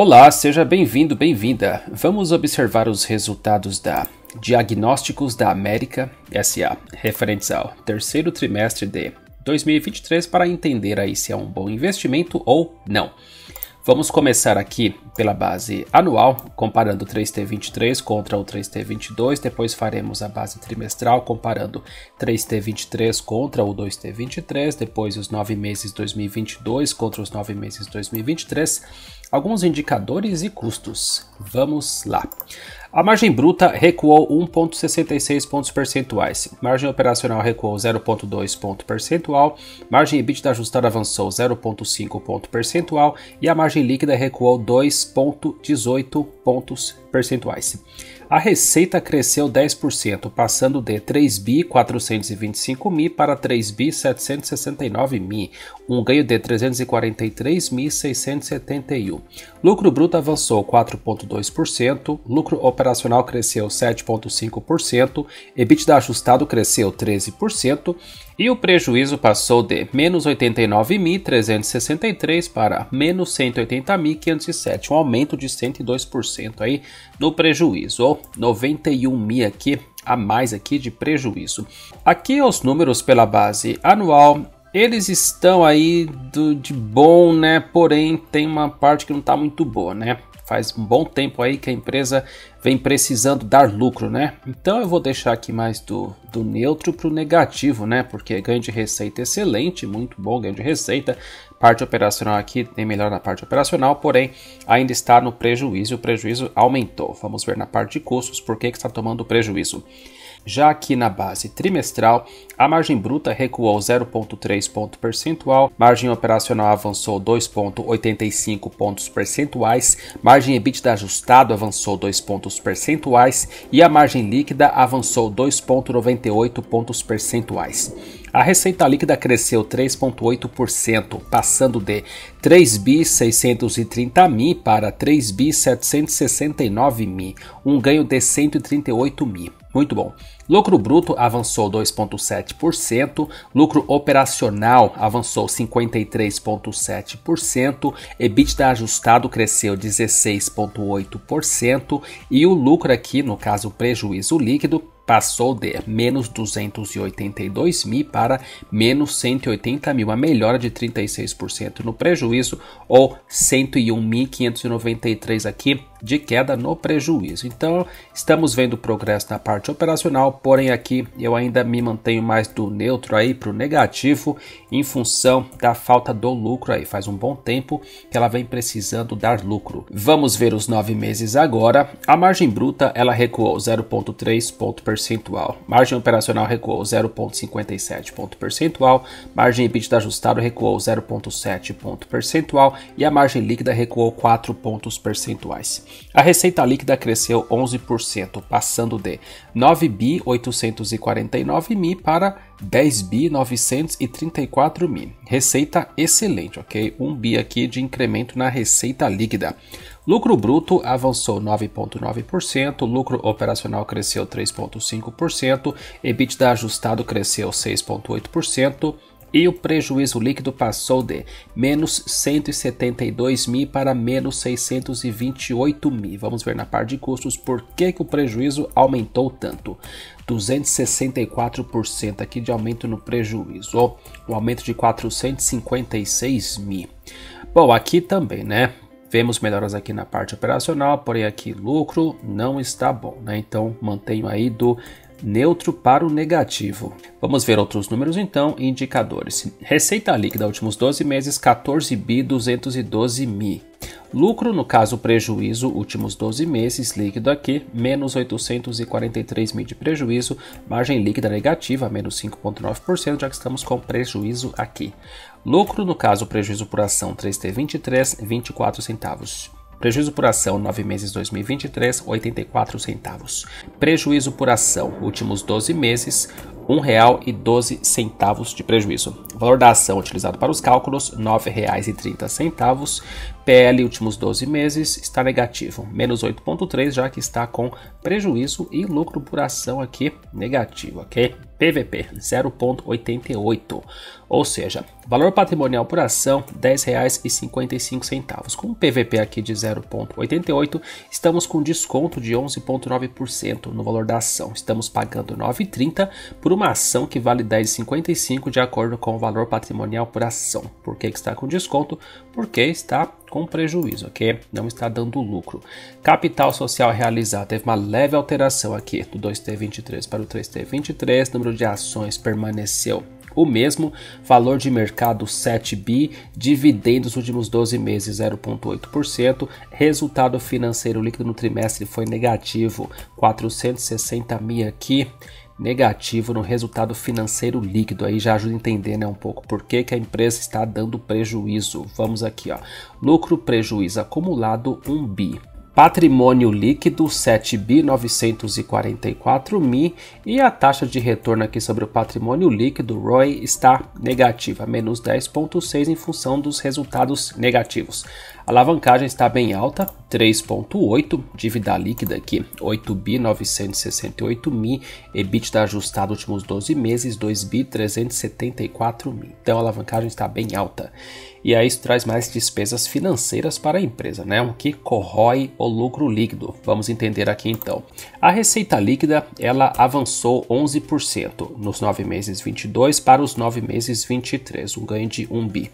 Olá, seja bem-vindo, bem-vinda. Vamos observar os resultados da Diagnósticos da América SA, referentes ao terceiro trimestre de 2023 para entender aí se é um bom investimento ou não. Vamos começar aqui pela base anual, comparando o 3T23 contra o 3T22, depois faremos a base trimestral comparando 3T23 contra o 2T23, depois os 9 meses 2022 contra os 9 meses 2023, alguns indicadores e custos. Vamos lá. A margem bruta recuou 1,66 pontos percentuais, margem operacional recuou 0,2 ponto percentual, margem EBITDA ajustada avançou 0,5 ponto percentual e a margem líquida recuou 2,18 pontos percentuais. A receita cresceu 10%, passando de 3 bi 425 mi para 3 bi 769 mi, um ganho de 343.671. Lucro bruto avançou 4,2%, lucro operacional cresceu 7,5%, EBITDA ajustado cresceu 13%, e o prejuízo passou de menos 89.363 para menos 180.507, um aumento de 102% aí no prejuízo, ou 91 mil aqui a mais aqui de prejuízo. Aqui os números pela base anual eles estão aí do, de bom, né? Porém, tem uma parte que não está muito boa, né? Faz um bom tempo aí que a empresa vem precisando dar lucro, né? Então eu vou deixar aqui mais do, do neutro para o negativo, né? Porque ganho de receita excelente, muito bom ganho de receita. Parte operacional aqui tem melhor na parte operacional, porém ainda está no prejuízo. O prejuízo aumentou. Vamos ver na parte de custos por que, que está tomando prejuízo. Já aqui na base trimestral, a margem bruta recuou 0,3 ponto percentual, margem operacional avançou 2,85 pontos percentuais, margem EBITDA ajustado avançou 2 pontos percentuais e a margem líquida avançou 2,98 pontos percentuais. A receita líquida cresceu 3,8%, passando de 3 bi 630 mi para 3 bi 769 mi, um ganho de 138 mi. Muito bom. Lucro bruto avançou 2,7%, lucro operacional avançou 53,7%, EBITDA ajustado cresceu 16,8% e o lucro aqui, no caso prejuízo líquido, passou de menos 282 mil para menos 180 mil, uma melhora de 36% no prejuízo ou 101.593 aqui de queda no prejuízo. Então, estamos vendo progresso na parte operacional, porém aqui eu ainda me mantenho mais do neutro aí para o negativo em função da falta do lucro aí. Faz um bom tempo que ela vem precisando dar lucro. Vamos ver os nove meses agora. A margem bruta ela recuou 0,3 ponto percentual. Margem operacional recuou 0,57 ponto percentual. Margem EBITDA ajustado recuou 0,7 ponto percentual e a margem líquida recuou 4 pontos percentuais. A receita líquida cresceu 11%, passando de 9 bi 849 mi para 10 bi 934 mi. Receita excelente, ok? 1 bi aqui de incremento na receita líquida. Lucro bruto avançou 9,9%, lucro operacional cresceu 3,5%, EBITDA ajustado cresceu 6,8%, e o prejuízo líquido passou de menos 172 mil para menos 628 mil. Vamos ver na parte de custos por que, que o prejuízo aumentou tanto. 264% aqui de aumento no prejuízo, ou um aumento de 456 mil. Bom, aqui também, né? Vemos melhoras aqui na parte operacional, porém aqui lucro não está bom, né? Então mantenho aí do neutro para o negativo. Vamos ver outros números então indicadores. Receita líquida últimos 12 meses 14 bi 212 mi. Lucro, no caso prejuízo, últimos 12 meses, líquido aqui, menos 843 mil de prejuízo, margem líquida negativa, menos 5,9%, já que estamos com prejuízo aqui. Lucro, no caso prejuízo por ação 3T23, 24 centavos. Prejuízo por ação 9 meses 2023, 84 centavos. Prejuízo por ação últimos 12 meses, R$ 1,12 de prejuízo. O valor da ação utilizado para os cálculos, R$ 9,30. PL últimos 12 meses está negativo, menos 8,3, já que está com prejuízo e lucro por ação aqui negativo, ok? PVP 0,88, ou seja, valor patrimonial por ação R$ 10,55. Com um PVP aqui de 0,88, estamos com desconto de 11,9% no valor da ação. Estamos pagando R$ 9,30 por uma ação que vale R$ 10,55 de acordo com o valor patrimonial por ação. Por que, que está com desconto? Porque está com prejuízo, ok? Não está dando lucro. Capital social realizado. Teve uma leve alteração aqui do 2T23 para o 3T23, número de ações permaneceu o mesmo, valor de mercado 7 bi, dividendos últimos 12 meses 0,8%, resultado financeiro líquido no trimestre foi negativo, 460 mil aqui, negativo no resultado financeiro líquido. Aí já ajuda a entender né, um pouco por que, que a empresa está dando prejuízo. Vamos aqui, ó. lucro prejuízo acumulado 1 bi. Patrimônio líquido 7 bi 944 mil e a taxa de retorno aqui sobre o patrimônio líquido ROI está negativa, menos 10.6 em função dos resultados negativos. A alavancagem está bem alta, 3.8, dívida líquida aqui, 8 bi 968 mil, EBITDA ajustado últimos 12 meses, 2 bi 374 mil. Então a alavancagem está bem alta. E aí isso traz mais despesas financeiras para a empresa, né? O que corrói o lucro líquido. Vamos entender aqui então. A receita líquida, ela avançou 11% nos 9 meses 22 para os 9 meses 23, um ganho de 1 bi.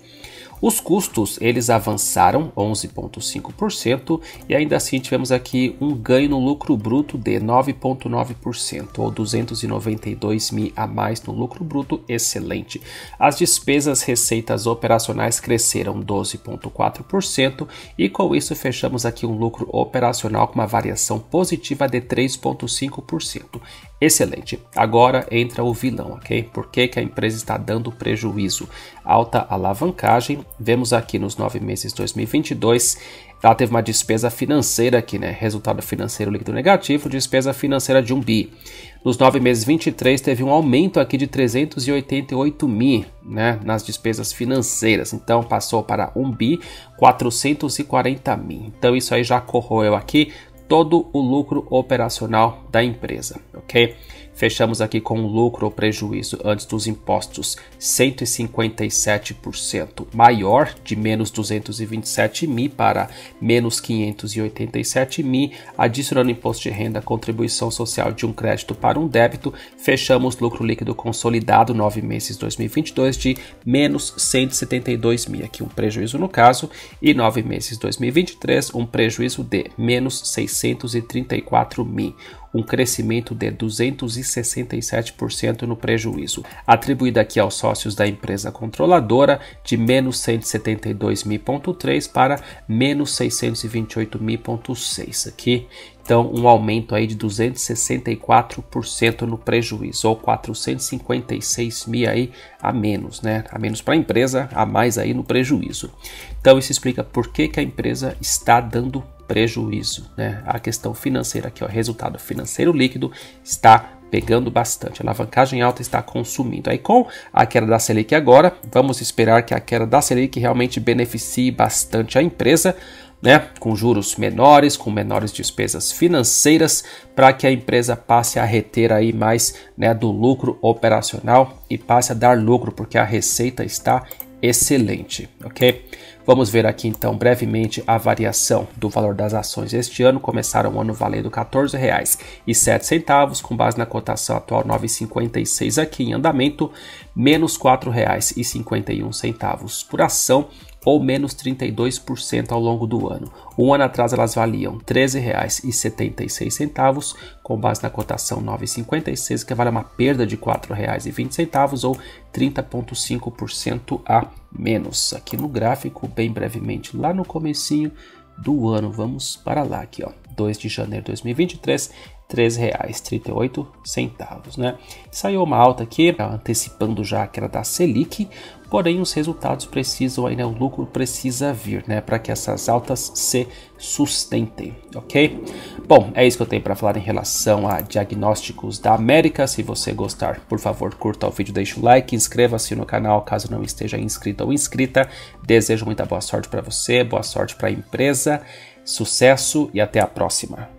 Os custos eles avançaram 11,5% e ainda assim tivemos aqui um ganho no lucro bruto de 9,9% ou 292 mil a mais no lucro bruto, excelente. As despesas receitas operacionais cresceram 12,4% e com isso fechamos aqui um lucro operacional com uma variação positiva de 3,5%. Excelente. Agora entra o vilão, ok? Por que, que a empresa está dando prejuízo? Alta alavancagem. Vemos aqui nos nove meses de 2022, ela teve uma despesa financeira aqui, né? Resultado financeiro líquido negativo, despesa financeira de 1 bi. Nos nove meses 23 teve um aumento aqui de 388 mil, né? Nas despesas financeiras. Então passou para 1 bi 440 mil. Então isso aí já corroeu aqui todo o lucro operacional da empresa, ok? Fechamos aqui com lucro ou prejuízo antes dos impostos 157% maior, de menos 227 mil para menos 587 mil, adicionando imposto de renda, contribuição social de um crédito para um débito, fechamos lucro líquido consolidado 9 meses 2022 de menos 172 mil, aqui um prejuízo no caso, e 9 meses 2023 um prejuízo de menos 634 mil um crescimento de 267% no prejuízo, atribuído aqui aos sócios da empresa controladora de menos 172.000.3 para menos 628.000.6 aqui. Então, um aumento aí de 264% no prejuízo, ou 456 mil aí a menos, né? A menos para a empresa, a mais aí no prejuízo. Então, isso explica por que, que a empresa está dando prejuízo, né? A questão financeira aqui, ó, resultado financeiro líquido está pegando bastante. A alavancagem alta está consumindo. Aí com a queda da Selic agora, vamos esperar que a queda da Selic realmente beneficie bastante a empresa, né, com juros menores, com menores despesas financeiras, para que a empresa passe a reter aí mais né, do lucro operacional e passe a dar lucro, porque a receita está excelente, ok? Vamos ver aqui então brevemente a variação do valor das ações este ano. Começaram o ano valendo R$ 14,07, com base na cotação atual R$ 9,56 aqui em andamento, menos R$ 4,51 por ação ou menos 32% ao longo do ano. Um ano atrás elas valiam R$ 13,76, com base na cotação 9,56, que vale uma perda de R$ 4,20 ou 30,5% a menos. Aqui no gráfico, bem brevemente, lá no comecinho do ano, vamos para lá aqui, ó. 2 de janeiro de 2023, R$ 3,38, né? Saiu uma alta aqui, antecipando já a queda da Selic, porém os resultados precisam aí, né, o lucro precisa vir, né, para que essas altas se sustentem, ok? Bom, é isso que eu tenho para falar em relação a diagnósticos da América. Se você gostar, por favor, curta o vídeo, deixe o like, inscreva-se no canal caso não esteja inscrito ou inscrita. Desejo muita boa sorte para você, boa sorte para a empresa, sucesso e até a próxima.